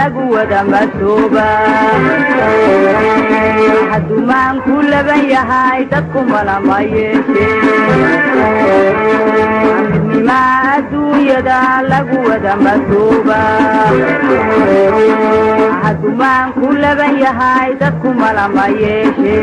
lagu wada matooba hadumaanku laban yahay dadku malama yeeshemidnima adduunyada lagu wada matooba hadumaanku laban yahay dadku malama yeeshe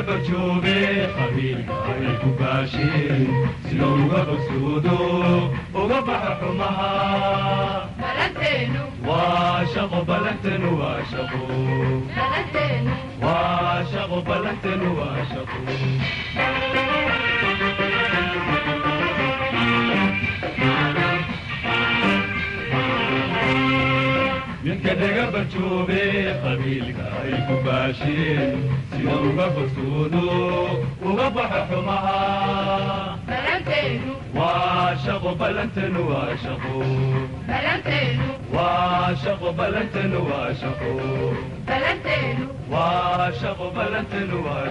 midkadaga barjoobe qabiilka ay ku baasheen sida uga bogsoodo uga baxa xumaha waa shaqo balantenu waa shaqo waa shaqo balantenu waa shaqo midka dhaga barjoobe qabiilka ay ku baasheen sida uga bogsoodo uga baxa xumaha waa shaqo balantenu waa shaqo waa shaqo balantenu waa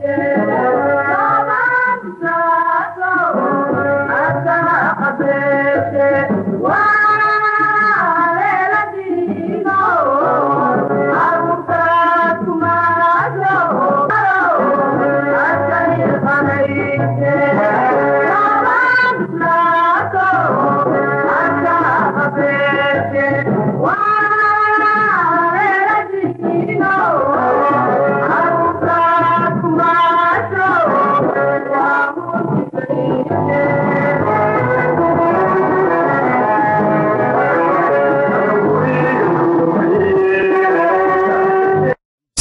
Yeah.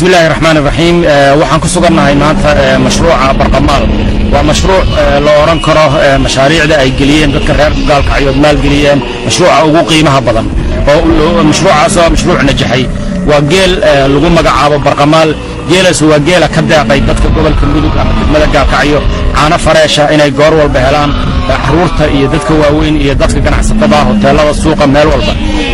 Bismillahi raxmaan iraxiim waxaan ku sugannahay maanta mashruuca barqamaal waa mashruuc la odhan karo mashaariicda ay geliyeen dadka reer gaalkacyood maalgeliyeen mashruuca ugu qiimaha badan oo mashruucaasoo mashruuc najaxay waa geel lagu magacaabo barqamaal geelaas waa geela ka deeqay dadka gobolka mudug ama degmada gaalkacyo caano fareesha inay goor walba helaan caruurta iyo dadka waaweyn iyo dadka ganacsatada hoteelada suuqa meel walba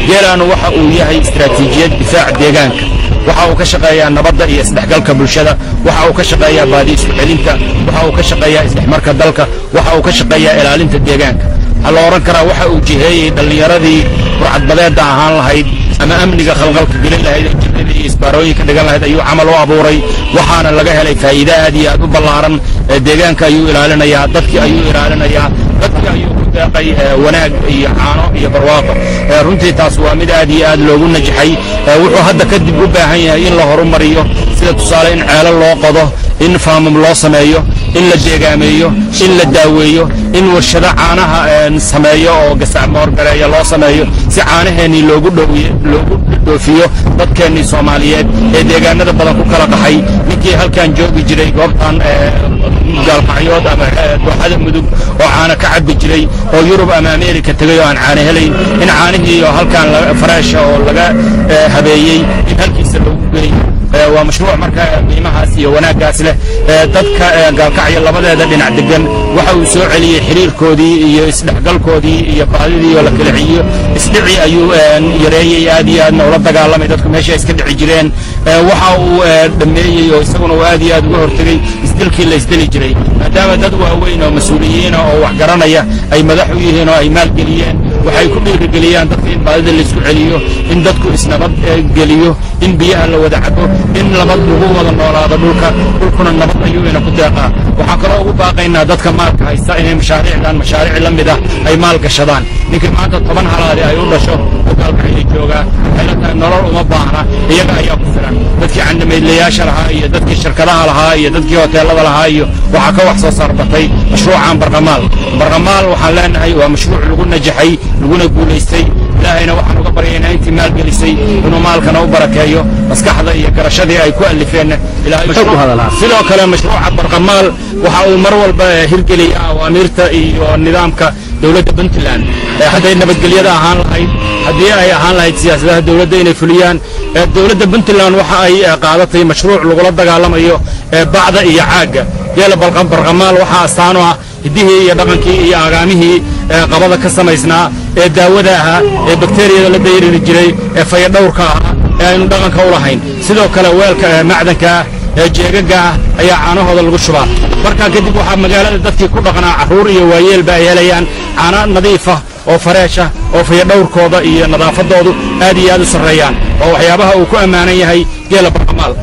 geelaanu waxa uu yahay istaraatiijiyad difaaca deegaanka waxa uu ka shaqeeyaa nabadda iyo isdhexgalka bulshada waxa uu ka shaqeeyaa baadi isku celinta waxa uu ka shaqeeyaa isdhexmarka dalka waxa uu ka shaqeeyaa ilaalinta deegaanka waxaa la odhan karaa waxa uu jiheeyey dhallinyaradii burcadbadeedda ahaan lahayd ama amniga khalqalka gelin lahayd jibnida iyo isbaarooyinka dhigan lahayd ayuu camal u abuuray waxaana laga helay faa'iide aad iyo aad u ballaaran deegaanka ayuu ilaalinayaa dadkii ayuu ilaalinayaa dadkii ayuu ku deeqay wanaag iyo caano iyo barwaaqo runtii taas waa mid aad iyo aad loogu najaxay. Wuxuu hadda kadib u baahan yahay in la horumariyo sida tusaale in ceelo loo qodo in faamam loo sameeyo in la deegaameeyo in la daaweeyo in warshado caanaha sameeyo oo gasacmoorgareeya loo sameeyo. Si caanaheennii loogu dhoofiyo dadkeennii soomaaliyeed ee deegaanada badan ku kala qaxay ninkii halkan joogi jiray goobtan gaalkacyood ama dooxada mudug oo caano ka cabbi jiray oo yurub ama ameerika tegay oo aan caano helayn. In caanihii oo halkan fareesha oo laga habeeyey in halkiisa loogu geeyo waa mashruuc marka qiimahaas iyo wanaaggaas leh. Dadka gaalkacyo labadeeda dhinac degan waxa uu soo celiyey xiriirkoodii iyo isdhexgalkoodii iyo baadidii oo la kala ciyo. Ayuu yareeyey aad iyo aadna ula dagaalamay. Dadku meesha iska dhici jireen. Waxa uu dhammeeyey oo isaguna uu aad iyo aad uga hortegey isdilkii la isdili jiray. Maadaama dad waaweyn oo mas'uuliyiina oo wax garanaya ay madax u yihiin oo ay maalgeliyeen waxay ku dhiirigeliyaan dadka in baadida laisku celiyo in dadku isnabad geliyo in biyaha la wada cabo in nabad lagu wada noolaado dhulka dhulkuna nabad ayuu ina ku deeqaa waxaa kaloo ugu baaqaynaa dadka maalka haysta inay mashaariicdan mashaariic la mid ah ay maal gashadaan ninkii maanta toban halaadi ay u dhasho ogaalkaya joogaa waxay la tahay nolol uma baahna iyaga ayaa ku filan. Dadkii candamaydlayaasha lahaa iyo dadkii shirkadaha lahaa iyo dadkii hoteelada lahaa iyo waxaa ka wax soo saar batay mashruucan barqamaal barqamaal waxaan leenahay waa mashruuc lagu najaxay laguna guulaystay. Ilaahayna waxaan uga baryaynaa intii maalgelisay inuu maalkana u barakeeyo. Maskaxda iyo garashadii ay ku alifeen ilaahay sidoo kale mashruuca barqamaal waxa uu mar walba hirgeliya awaamiirta iyo nidaamka dowladda puntland hadday nabadgelyada ahaan lahayd haddii ay ahaan lahayd siyaasadaha dowladda inay fuliyaan dowladda puntland waxa ay qaadatay mashruuc lagula dagaalamayo bacda iyo caagga. Geela barqamaal waxaa astaano ah hiddihii iyo dhaqankii iyo agaamihii qabada ka samaysnaa ee daawada ahaa ee bakteriyada la dayriri jiray ee fayadhowrka ahaa ee aynu dhaqanka u lahayn. Sidoo kale weelka macdanka ah ee jeegaga ah ayaa caanahooda lagu shubaa markaa kadib waxaa magaalada dadkii ku dhaqnaa carruur iyo waayeelba ay helayaan caano nadiifa oo fareesha oo fayadhowrkooda iyo nadaafadoodu aad iyo aad u sarreeyaan. Waa waxyaabaha uu ku ammaanan yahay geela barqamaal